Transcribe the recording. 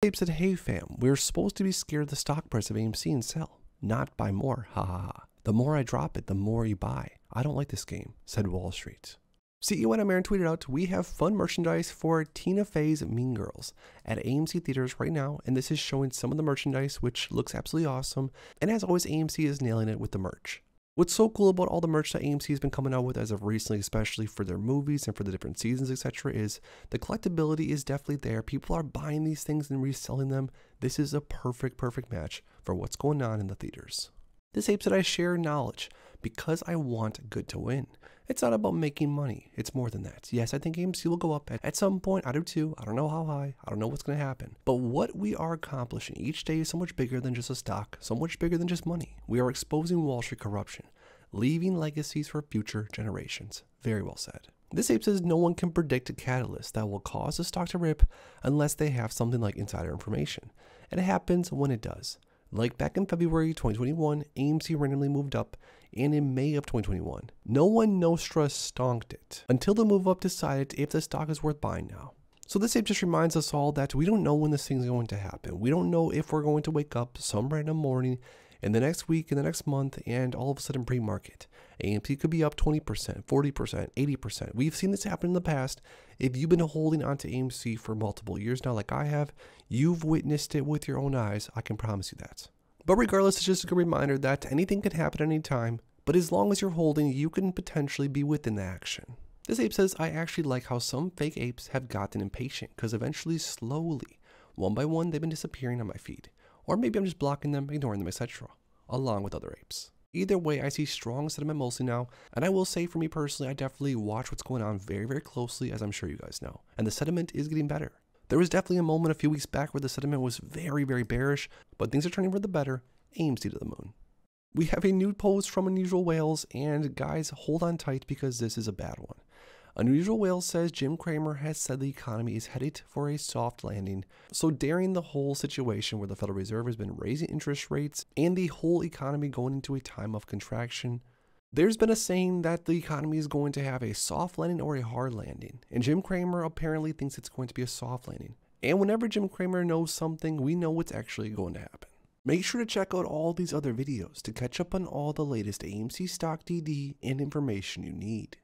Ape said, Hey fam, we're supposed to be scared of the stock price of AMC and sell, not buy more. Ha ha ha. The more I drop it, the more you buy. I don't like this game, said Wall Street. CEO Adam Aron tweeted out, We have fun merchandise for Tina Fey's Mean Girls at AMC theaters right now, and this is showing some of the merchandise, which looks absolutely awesome. And as always, AMC is nailing it with the merch. What's so cool about all the merch that AMC has been coming out with as of recently, especially for their movies and for the different seasons, etc., is the collectability is definitely there. People are buying these things and reselling them. This is a perfect, perfect match for what's going on in the theaters. This ape that I share knowledge because I want good to win. It's not about making money. It's more than that. Yes, I think AMC will go up at, some point. I do too. I don't know how high. I don't know what's going to happen. But what we are accomplishing each day is so much bigger than just a stock, so much bigger than just money. We are exposing Wall Street corruption, leaving legacies for future generations. Very well said. This ape says no one can predict a catalyst that will cause a stock to rip unless they have something like insider information. And it happens when it does. Like back in February 2021, AMC randomly moved up, and in May of 2021, no one Nostra stonked it until the move up decided if the stock is worth buying now. So this ape just reminds us all that we don't know when this thing's going to happen. We don't know if we're going to wake up some random morning in the next week, in the next month, and all of a sudden pre-market. AMC could be up 20%, 40%, 80%. We've seen this happen in the past. If you've been holding onto AMC for multiple years now, like I have, you've witnessed it with your own eyes. I can promise you that. But regardless, it's just a good reminder that anything can happen anytime, but as long as you're holding, you can potentially be within the action. This ape says, I actually like how some fake apes have gotten impatient because eventually, slowly, one by one, they've been disappearing on my feed. Or maybe I'm just blocking them, ignoring them, etc., along with other apes. Either way, I see strong sentiment mostly now, and I will say for me personally, I definitely watch what's going on very, very closely, as I'm sure you guys know. And the sentiment is getting better. There was definitely a moment a few weeks back where the sentiment was very, very bearish, but things are turning for the better. AMC to the moon. We have a new post from Unusual Whales, and guys, hold on tight because this is a bad one. Unusual Whales says Jim Cramer has said the economy is headed for a soft landing. So, during the whole situation where the Federal Reserve has been raising interest rates and the whole economy going into a time of contraction, there's been a saying that the economy is going to have a soft landing or a hard landing. And Jim Cramer apparently thinks it's going to be a soft landing. And whenever Jim Cramer knows something, we know what's actually going to happen. Make sure to check out all these other videos to catch up on all the latest AMC stock DD and information you need.